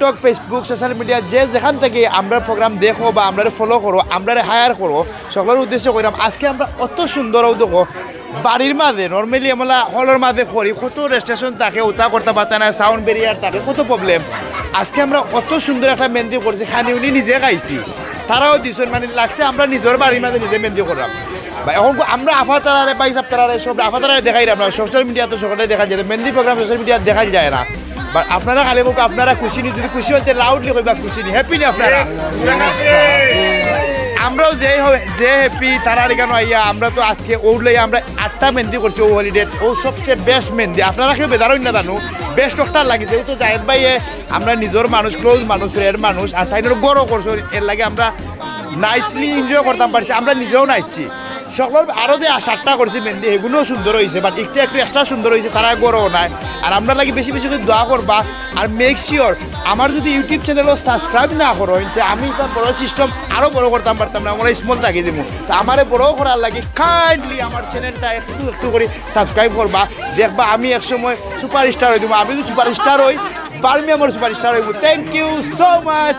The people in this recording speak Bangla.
টিকটক ফেসবুক সোশ্যাল মিডিয়া যে যেখান থেকে আমরা প্রোগ্রাম দেখো বা আমরা ফলো করো, আমরা হায়ার করো, সকলের উদ্দেশ্য করিলাম আজকে আমরা অত সুন্দর দেখো, বাড়ির মাঝে নর্মালি আমরা হলের মাঝে করি, কত রেস্ট্রেশন থাকে, উতা করতে পারতে না সাউন্ড বেরিয়ার থাকে, কত প্রবলেম আজকে আমরা অত সুন্দর একটা মেহেন্দি করছি, খানি উনি নিজে খাইছি তারাও দিছেন মানে লাগছে আমরা নিজের বাড়ির মাঝে নিজে মেহেন্দি করলাম এখন আমরা আফা তারারে বা হিসাব তারারে সব আফা তারারে দেখাই না সোশ্যাল মিডিয়া তো সকলে দেখা যায়, মেহেন্দি প্রোগ্রাম সোশ্যাল মিডিয়া দেখা যায় না। বা আপনারা খালি মোক আপনারা খুশি নি যদি খুশি হতে লাউডলি কইবা খুশি নি হ্যাপি নি আপনারা? আমরাও যে হবে যে হ্যাপি তারা কেন আইয়া আমরা তো আজকে ও লইয়া আমরা আটটা মেহেন্দি করছি ও হলিডে ও সবচেয়ে বেস্ট মেহেন্দি। আপনারা কেউ বেদারই না জানো বেস্ট একটা লাগিছে ও তো জাহেদ ভাইয়ে আমরা নিজের মানুষ ক্লোজ মানুষ রের মানুষ আর তাই বড় করছ। এর লাগে আমরা নাইসলি এনজয় করতাম পারছি। আমরা নিজেও নাইছি সকল আরও যে সাতটা করছি মেহেন্দি এগুলোও সুন্দর হয়েছে বাট একটু একটু এক্সট্রা সুন্দর হয়েছে তারা গরও নাই। আর আমরা লাগি বেশি বেশি করে দোয়া করবা আর মেক শিওর আমার যদি ইউটিউব চ্যানেলও সাবস্ক্রাইব না করো তো আমি তার বড় সিস্টেম আরও বড় করতাম পারতাম না আমরা স্মল থাকিয়ে দেবো তা আমারে বড় করার লাগে কাইন্ডলি আমার চ্যানেলটা একটু একটু করে সাবস্ক্রাইব করবা দেখবা আমি একসময় সুপার স্টার হয়ে দেবো আমি যদি সুপার স্টার হই বালমি আমার সুপার স্টার হইব থ্যাংক ইউ সো মাচ